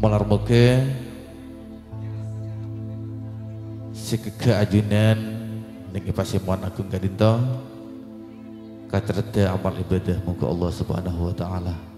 Molar muke si keajunan niki pasimuan agung kadinto katrete amal ibadah muka Allah Subhanahu wa taala.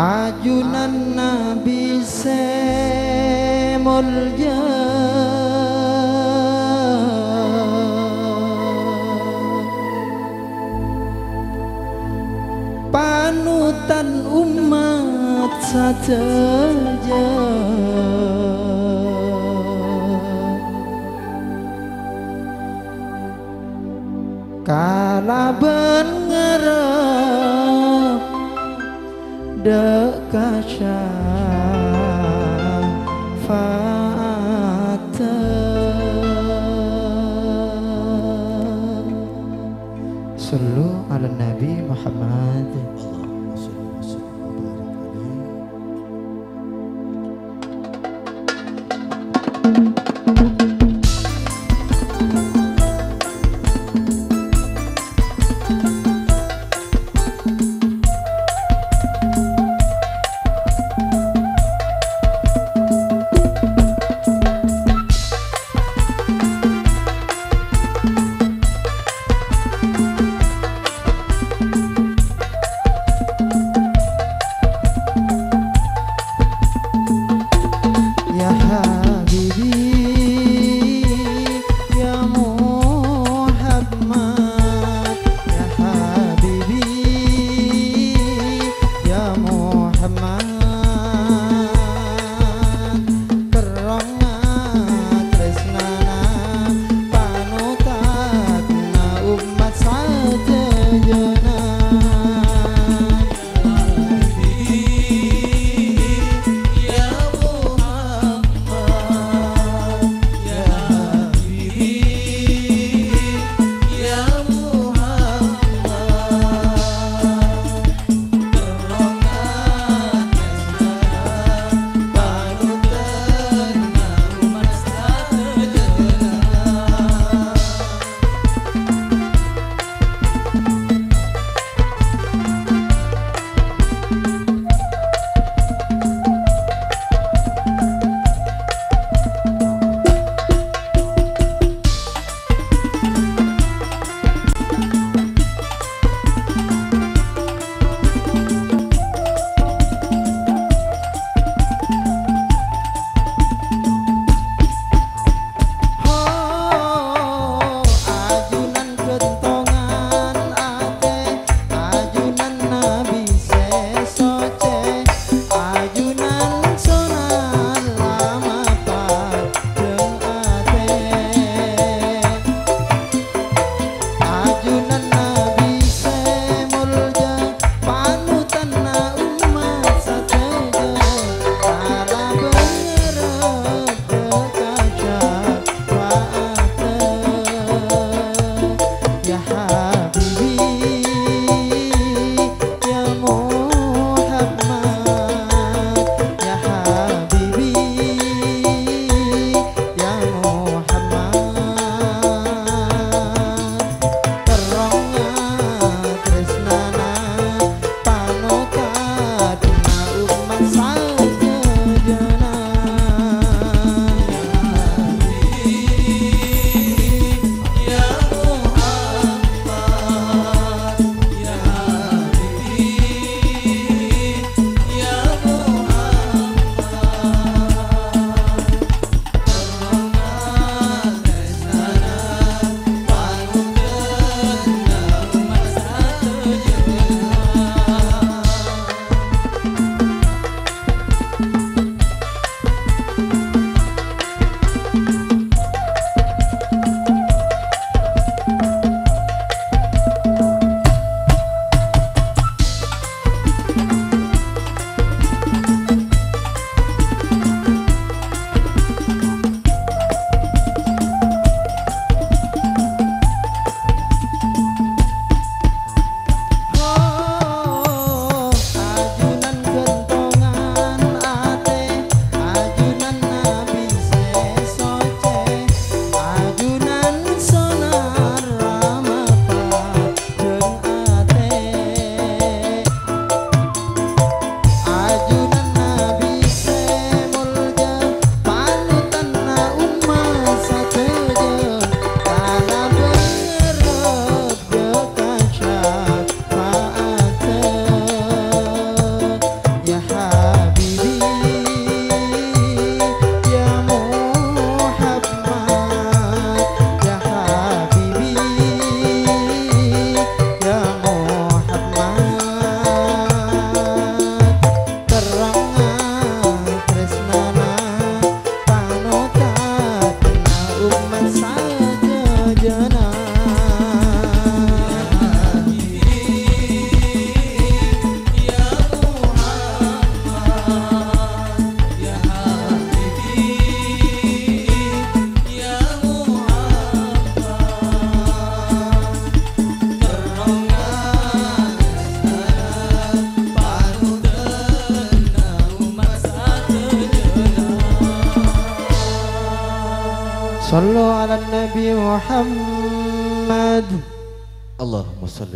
Ajunan nabi se mulya panutan umat saja kala ngarep dek Sallu ala Nabi Muhammad. Allahumma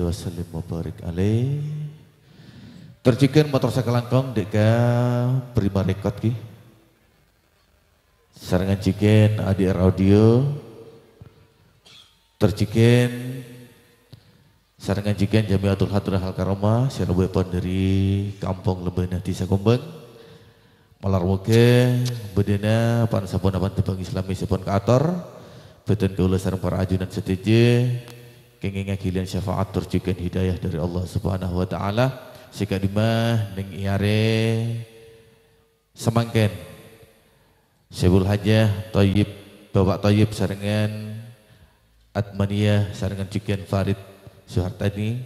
wa sallim wa barik alaih. Terjikan motor sakalangkong deka prima rekod ki. Sarangan jiken ADR audio. Terjikan sarangan jiken Jamiatul Hadrah Al Karomah pon dari kampung Lebenah Desa Kumbang. Malar muke bedena pan sapun apan tebang islami sapun kaator. Betul keula sareng para ajunan setuju kengingnya kalian syafaat terjukan hidayah dari Allah Subhanahu wa taala. Sehingga dimah ning iare semangken. Syebul Hajah Toyib Bapak Toyib sarengan Atmania sarengan Jukian Farid Soehartani.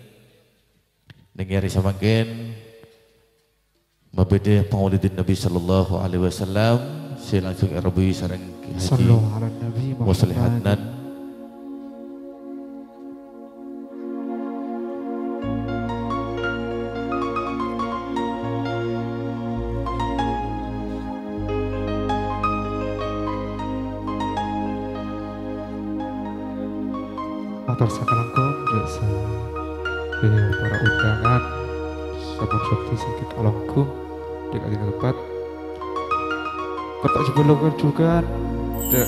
Ning iare semangken mabede maulidin Nabi sallallahu alaihi wasallam silang sing Rabbi sareng Sallu ala Nabi Muhammad. Atur sakalangkong jasa Jadi para undangan seperti Sabtu sakit alongkung Dek adik lepat Ketak sebelum juga. Dek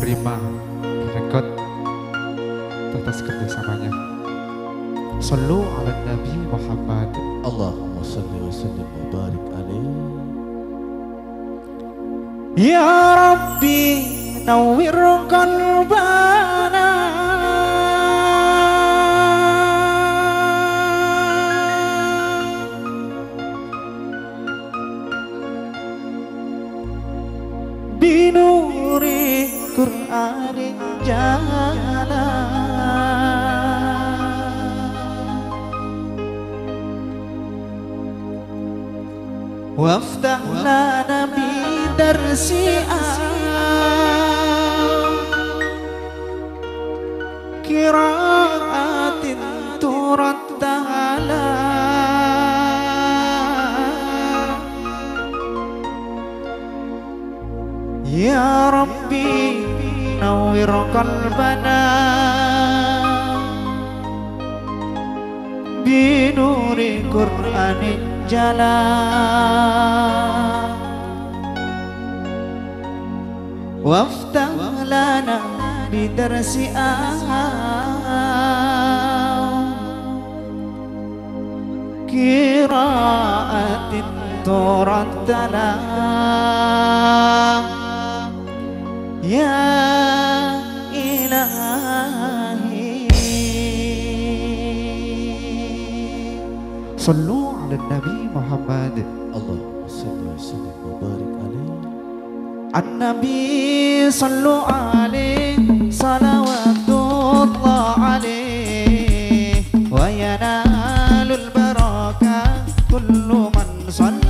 prima Rekod Atas kerjasamanya. Sallu ala Nabi Muhammad. Allahumma salli wa sallim wa barik alaih Ya Rabbi Nawirkan Banah bersiar Kiraatin turat ta'ala Ya Rabbi nawir qalbana Binuri Qur'anin jalan وافتح لنا بدرس قراءة ترتلى يا إلهي. صلوا على النبي محمد. wa sallim wa barik alaih النبي صلوا عليه صلوات الله عليه وينال البركة كل من صلى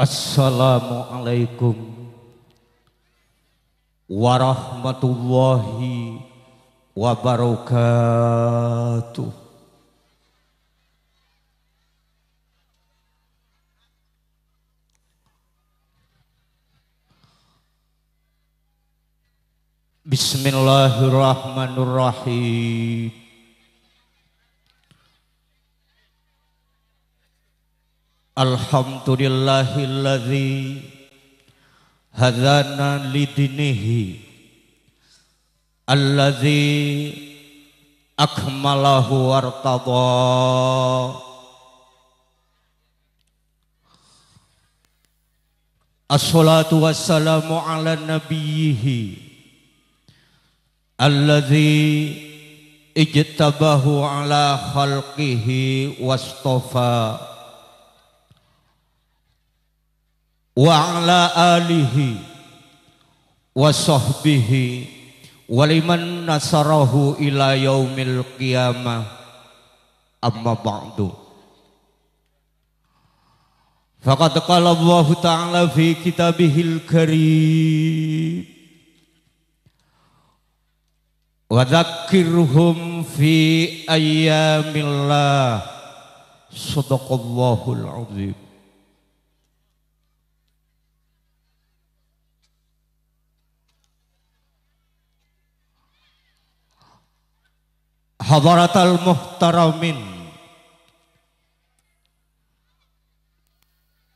Assalamualaikum warahmatullahi wabarakatuh. Bismillahirrahmanirrahim. Alhamdulillahilladzi hadana lidinihi alladzi akmalahu wartada Assalatu wassalamu ala nabiyhi alladzi ijtabahu ala khalqihi wastofa wa ala alihi wa sahbihi wa liman nasarahu ila yaumil qiyamah. Amma ba'du. Faqad qala Allah ta'ala fi kitabihil karim. Wa dhakkirhum fi ayyamillah. Sadaqallahul azim Hadaratal muhtaramin.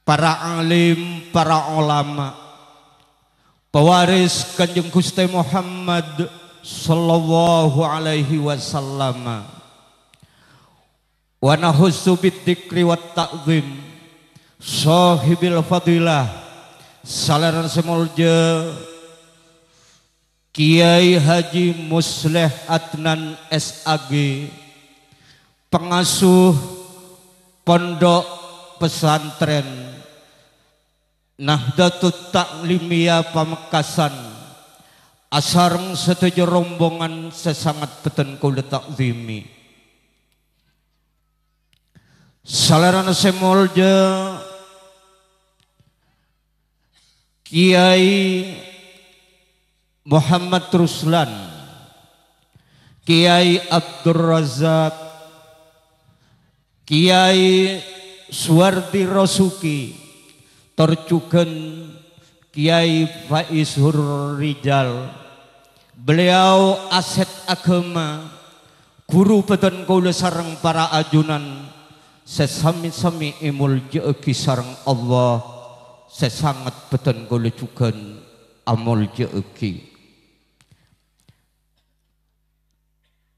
Para alim, para ulama. Pewaris Kanjeng Gusti Muhammad sallallahu alaihi wasallam. Wa nahussu bidzikri wat ta'zim. Sahibil fadilah. Salaran semulja Kiai Haji Musleh Adnan SAG pengasuh pondok pesantren Nahdlatul Taklimiyah Pamekasan asareng setuju rombongan sesangat beten kula takzimi Salarana semolja Kiai Muhammad Ruslan Kiai Abdul Razak Kiai Suwardi Rosuki Torcuken Kiai Faiz Rijal Beliau aset agama Guru peten kula sareng para ajunan Sesami-sami imul jeeki sareng Allah Sesangat peten kula juken amul jeeki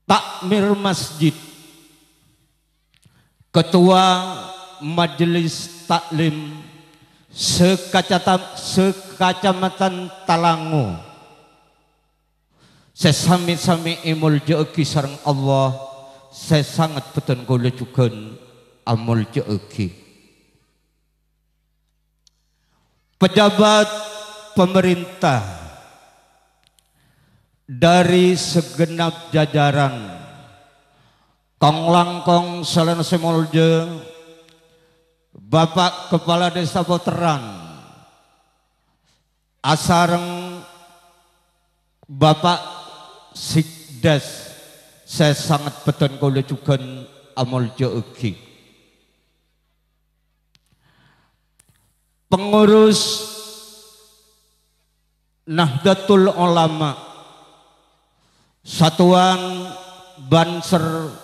Takmir Masjid. Ketua Majelis Taklim Sekacamatan Talangu. Sesami-sami imul jeeki sareng Allah Sesangat peten kula juken amul jeeki Pejabat pemerintah dari segenap jajaran. Kong Langkong Selen Semolje Bapak Kepala Desa Poteran Asareng Bapak Sikdes saya sangat beton kula juga amol jeuki pengurus Nahdlatul Ulama Satuan Banser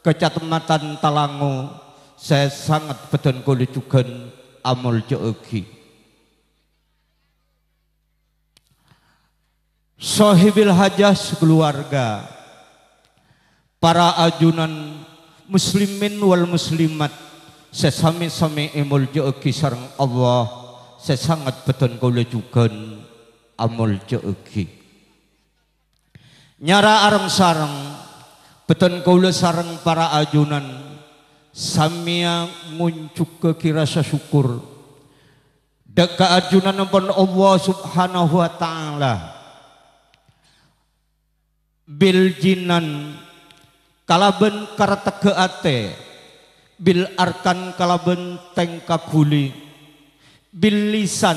Kecamatan Talangu saya sangat beton kula juga amol jeuki Sohibil hajah sekeluarga Para ajunan muslimin wal muslimat Sesami-sami imul jeeki sarang Allah Sesangat beton kula juga amul jeeki Nyara arang sarang Beton kula sarang para ajunan. Samia nguncuk ke kirasa syukur. Dek keajunan pun Allah subhanahu wa ta'ala. Bil jinan kalaben karatege ate. Bil arkan kalaben tengkakuli bil lisan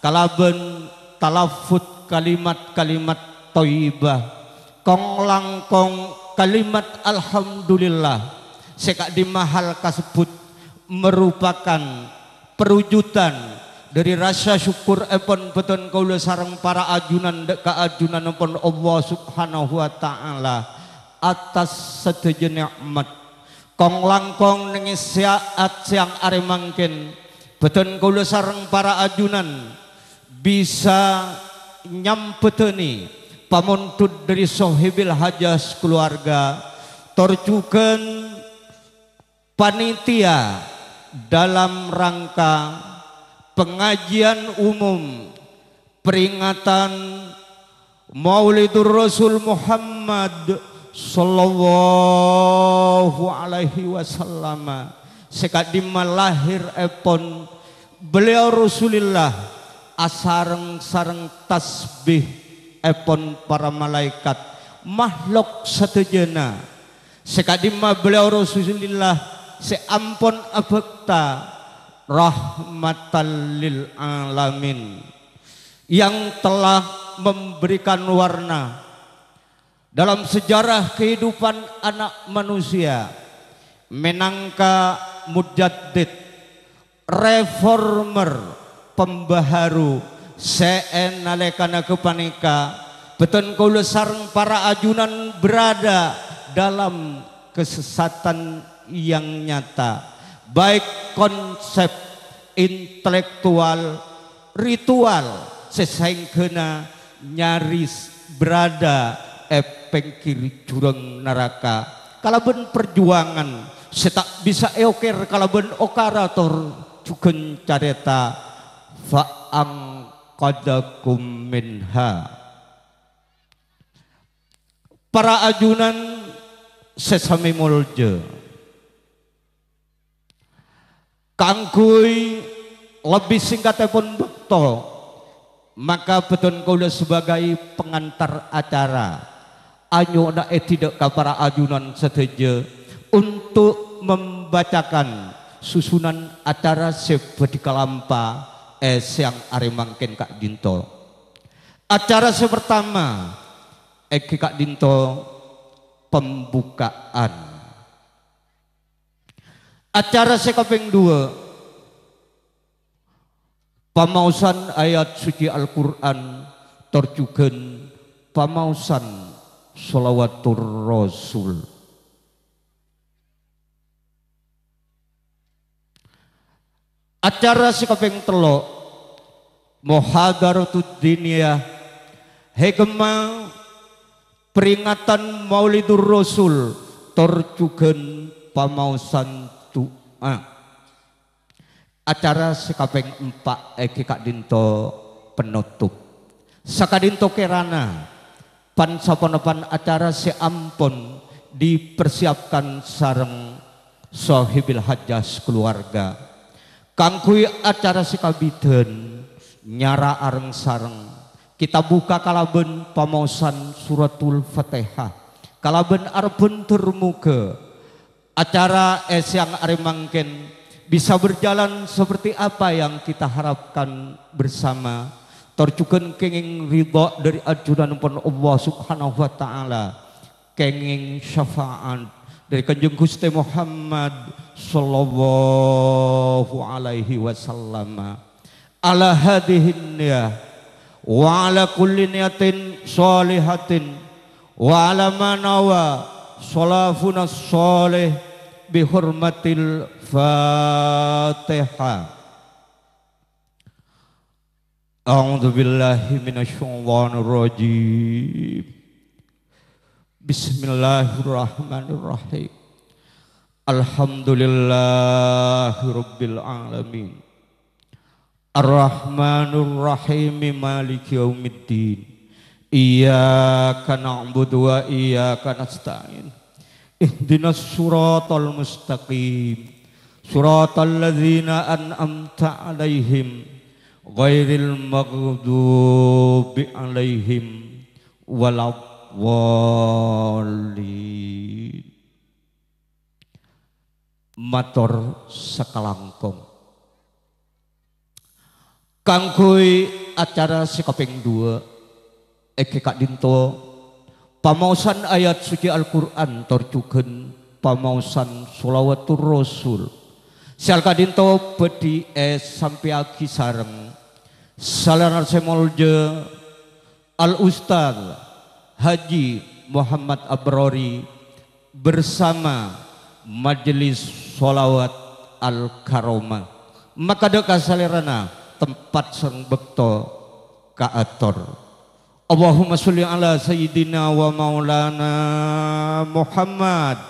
kalaben talafut kalimat-kalimat toibah kong langkong kalimat alhamdulillah. Sekak di mahal kasebut merupakan perwujudan dari rasa syukur epon beton kaula sarang para ajunan dek ajunan epon Allah subhanahu wa ta'ala atas setuju nikmat. Kong langkong nengi saat siang are mangkin beton kaula sarang para ajunan bisa nyampeteni pamontud dari sohibil hajas keluarga torjukan panitia dalam rangka pengajian umum peringatan Maulidur Rasul Muhammad sallallahu alaihi wasallam. Sekadima lahir epon beliau Rasulullah asareng sareng tasbih epon para malaikat. Makhluk setujana sekadima beliau Rasulullah seampun abekta rahmatan lil alamin yang telah memberikan warna. Dalam sejarah kehidupan anak manusia menangka mujaddid reformer pembaharu seen nalekana kepanika. Beton kula sareng para ajunan berada dalam kesesatan yang nyata. Baik konsep intelektual, ritual, sesengkena nyaris berada epeng kiri jurang neraka. Kalaben perjuangan setak bisa eoker kalaben okarator jugen careta faang qadakum minha. Para ajunan sesami mulje kangkui lebih singkatipun bekto maka beton kula sebagai pengantar acara. Anyo nak eh tidak para ajunan seteja untuk membacakan susunan acara seperti es yang arimangken kak dinto acara sepertama eh kak dinto pembukaan acara sekaping dua Pamausan ayat suci Al-Quran terjugan pamausan solawatur Rasul. Acara sekaping telok Muhadaratud Diniyah Hekema peringatan Maulidur Rasul terjugan pamausan doa acara sekapeng empat eki kak dinto penutup. Sakadinto kerana pan saponopan acara seampun dipersiapkan sareng sohibil hajas keluarga kangkui acara sekabiten nyara areng sareng. Kita buka kalaben pamosan suratul fatihah. Kalaben arbun termuka acara es yang arimangken bisa berjalan seperti apa yang kita harapkan bersama. Terjukan kenging ridho dari ajudan pun Allah subhanahu wa ta'ala. Kenging syafaat dari kanjeng Gusti Muhammad sallallahu alaihi wasallam. Ala hadihin niyah wa ala kulli niyatin salihatin wa ala manawa salafuna salih bihurmatil fatihah A'udzu billahi minasyaitonir rajim Bismillahirrahmanirrahim. Alhamdulillahi rabbil alamin Ar-Rahmanir Rahim Maliki yaumiddin. Iyyaka na'budu wa iyyaka nasta'in. Ihdinas suratal mustaqim. Suratal ladzina an'amta 'alaihim ghairil maghdubi 'alaihim waladdallin Mator sekalangkong Kangkui acara sekaping dua. Eke Kak Dinto Pamausan ayat suci Al-Quran Torjuken pamausan sulawatur Rasul. Sial Kak Dinto bedi es sampai aki sareng. Salanar semolje Al-Ustaz Haji Muhammad Abrori Bersama Majelis Solawat Al-Karomah Maka deka salerana tempat sang bekto kaator. Allahumma sholli ala sayyidina wa maulana Muhammad.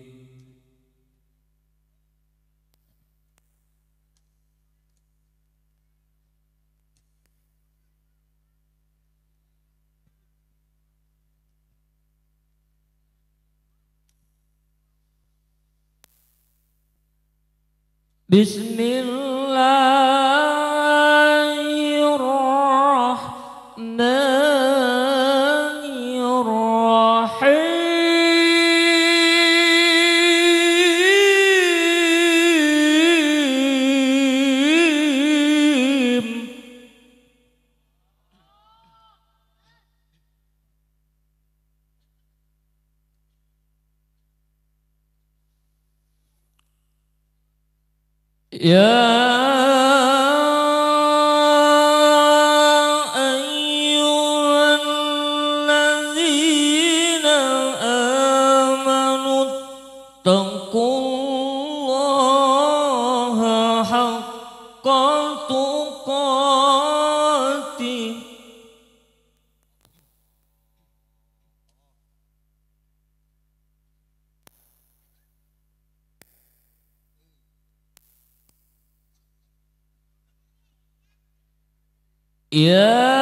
بسم الله الرحمن Yeah. Yeah.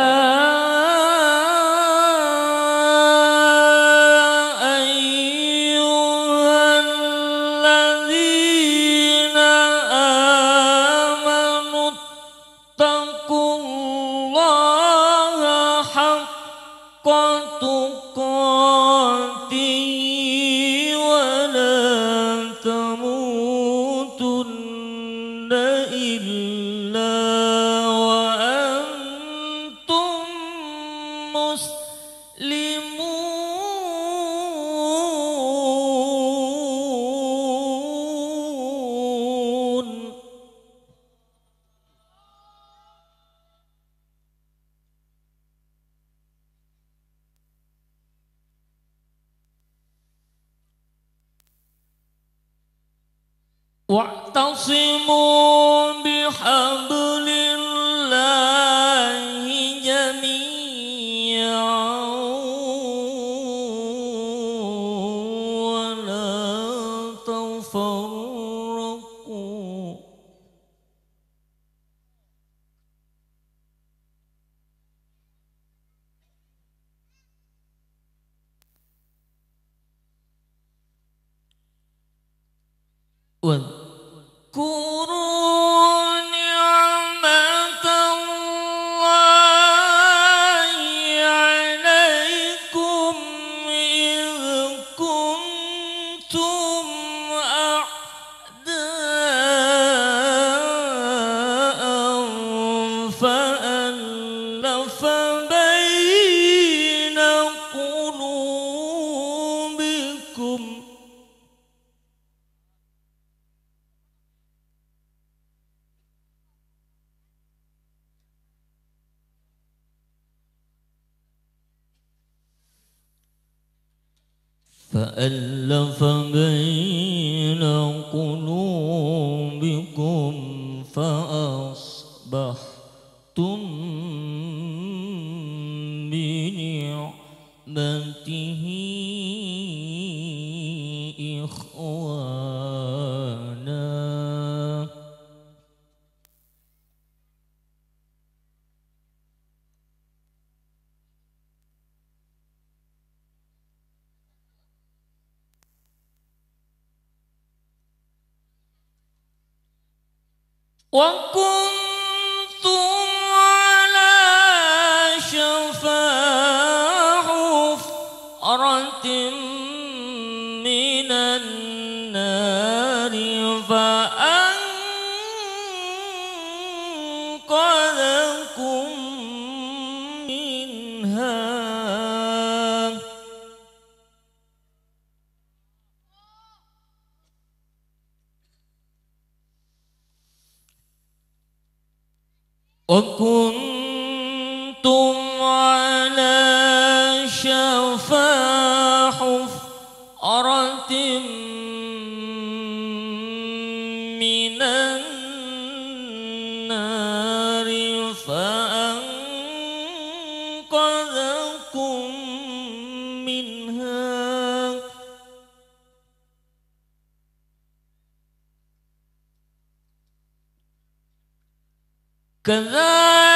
فألف بين قلوبكم. فألف بين وكنتم على شفا حفرة من النار فأ كذلك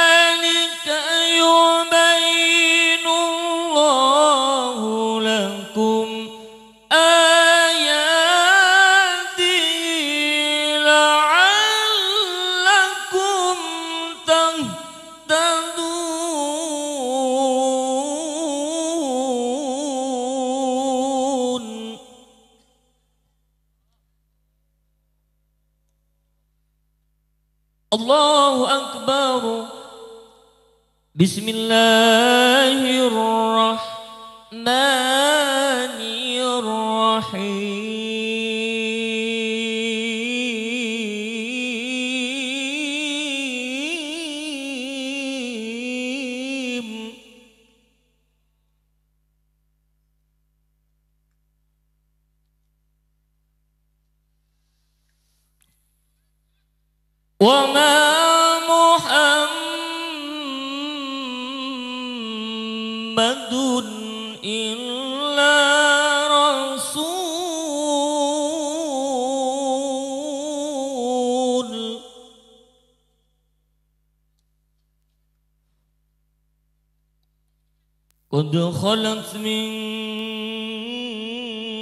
خلت من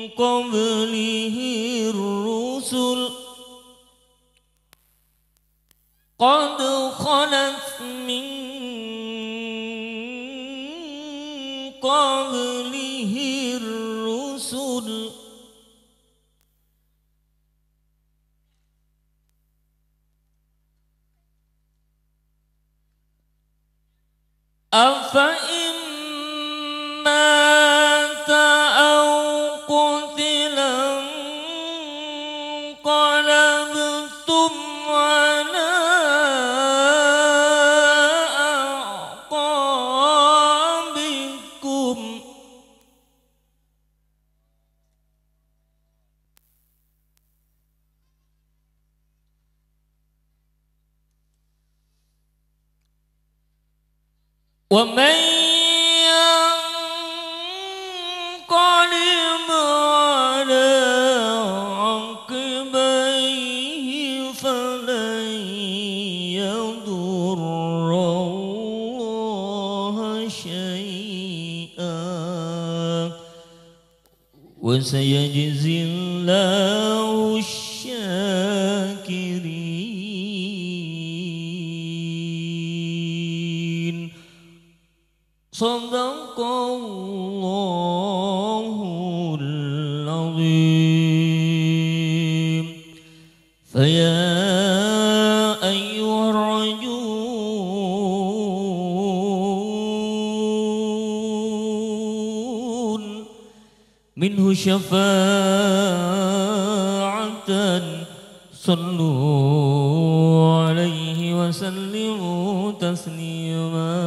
قبله الرسل. قد خلت من قبله الرسل. O شفاعة صلوا عليه وسلموا تسليما.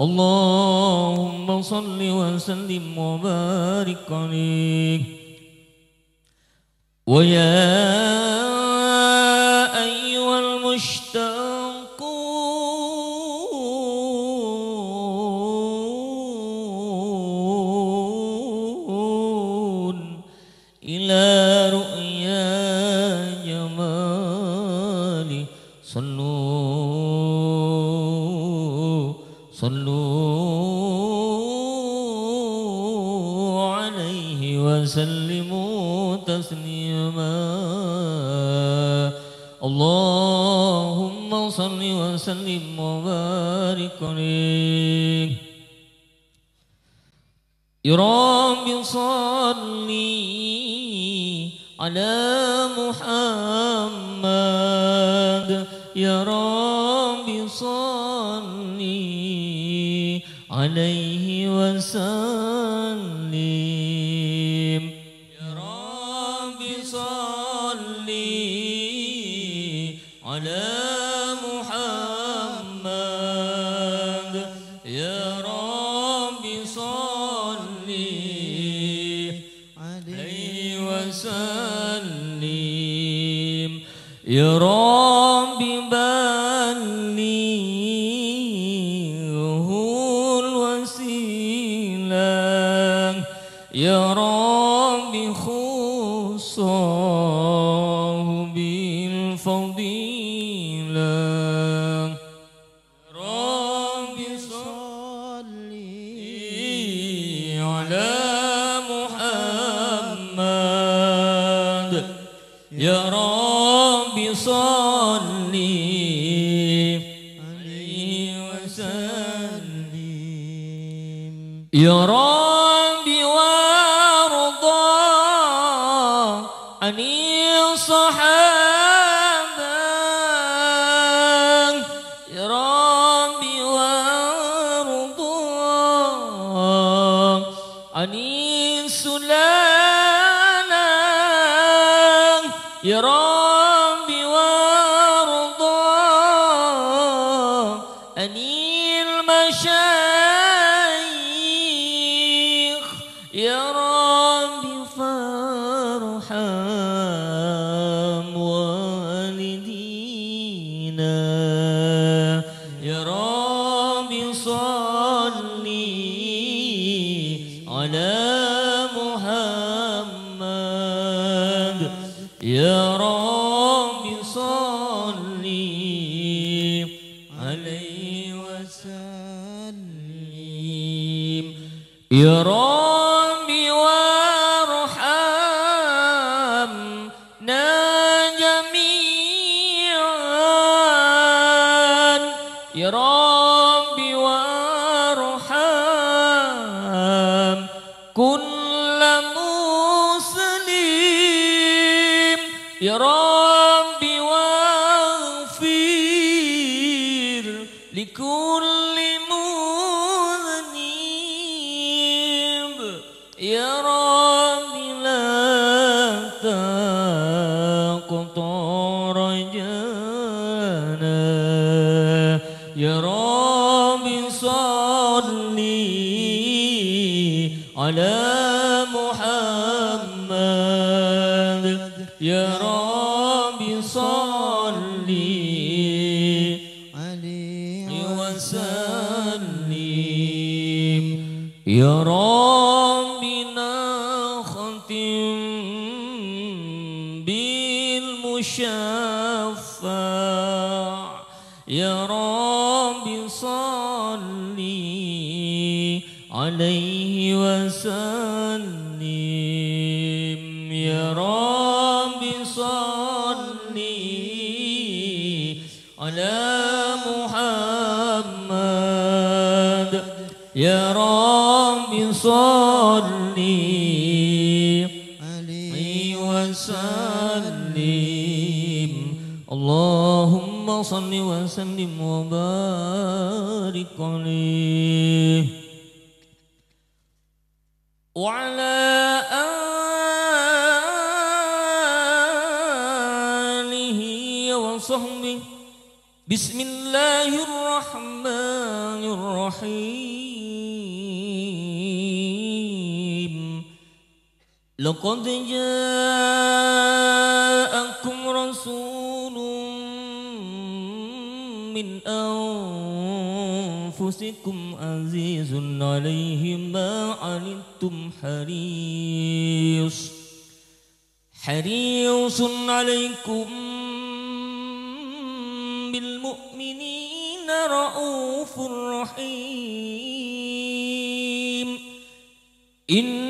اللهم صل وسلم وبارك عليه. ويا Ya Rabbi salli alaihi wa Ya Rabbi على لقد جاءكم رسول من أنفسكم عزيز عليه ما عنتم حريص حريص عليكم بالمؤمنين رؤوف رحيم إن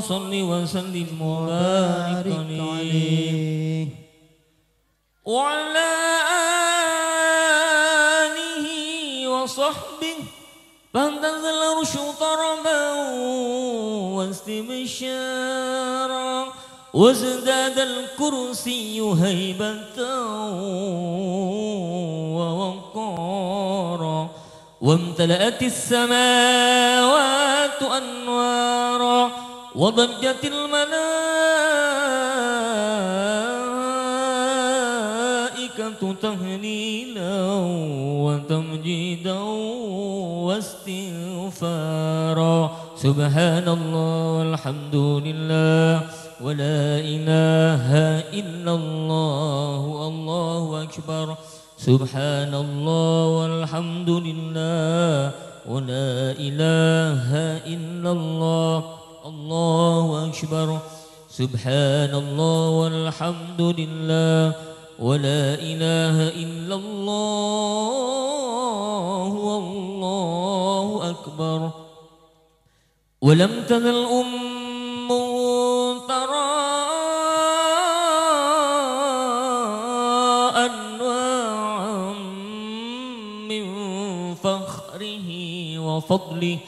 صل وسلم وبارك بارك عليه. عليه وعلى آله وصحبه فانتزل العرش طربا واستبشارا وازداد الكرسي هيبة ووقارا وامتلأت السماوات أنوارا وضجت الملائكة تهليلا وتمجيدا واستغفارا. سبحان الله والحمد لله ولا إله إلا الله الله أكبر. سبحان الله والحمد لله ولا إله إلا الله الله أكبر. سبحان الله والحمد لله ولا إله إلا الله والله أكبر. ولم تزل أم ترى أنواعا من فخره وفضله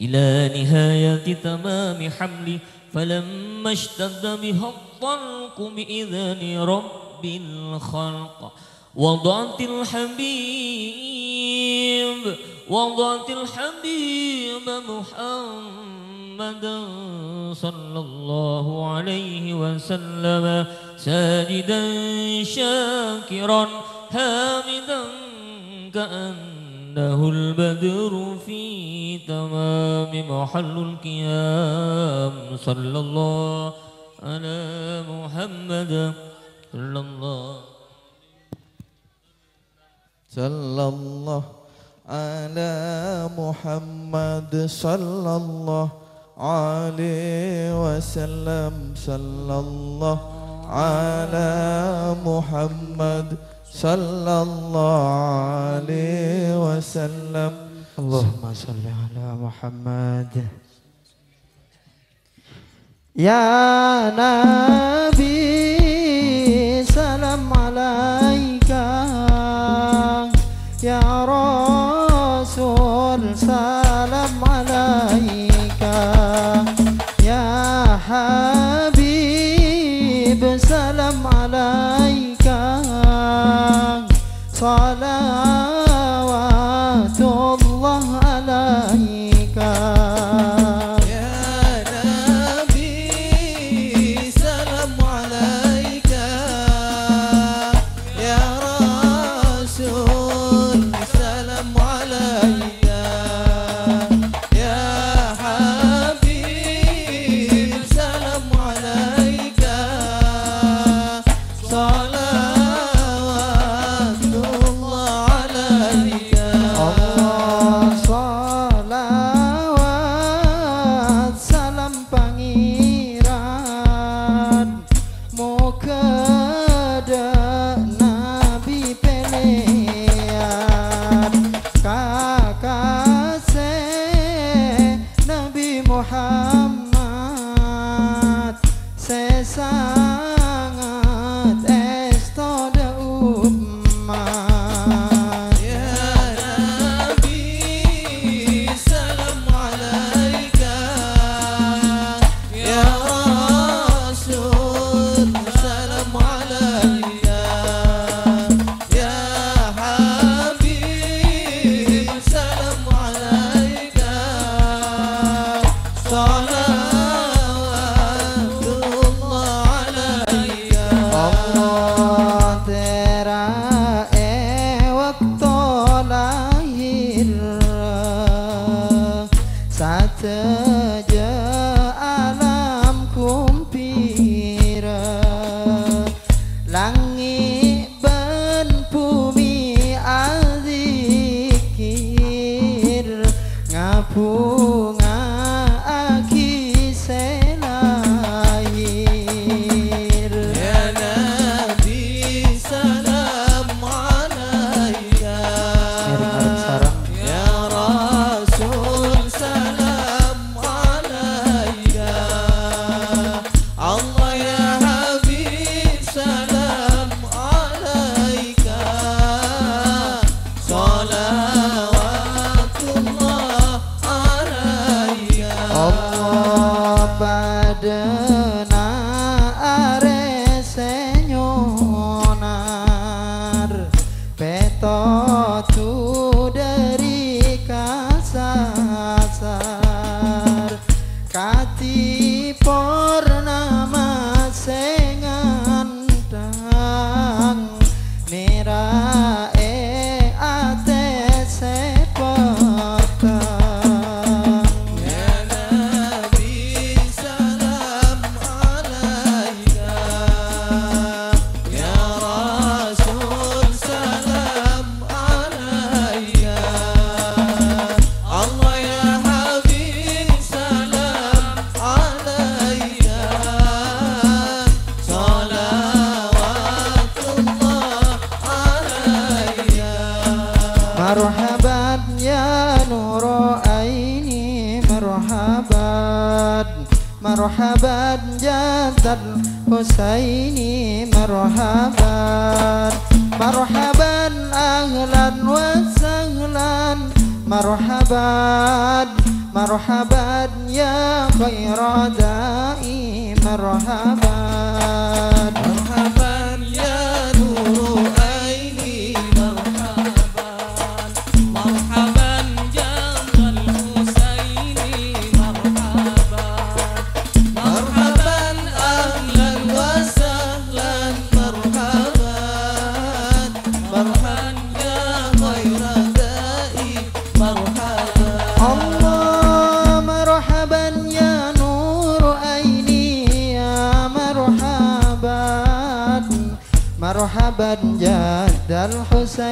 إلى نهاية تمام حملي فلما اشتد بها الطلق بإذن رب الخلق. وضعت الحبيب وضعت الحبيب محمدا صلى الله عليه وسلم ساجدا شاكرا حامدا كأن إنه البدر في تمام محل القيام. صلى الله على محمد. صلى الله صلى الله على محمد. صلى الله عليه وسلم. صلى الله على محمد. صلى الله عليه وسلم اللهم صل على محمد يا نبي سلام عليك يا رب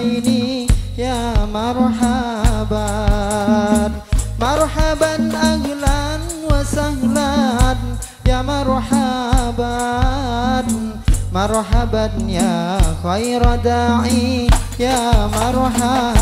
ini ya marhaban. Marhaban ahlan wa sahlan ya marhaban. Marhaban ya khairada'i ya marhaban.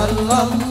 sallallahu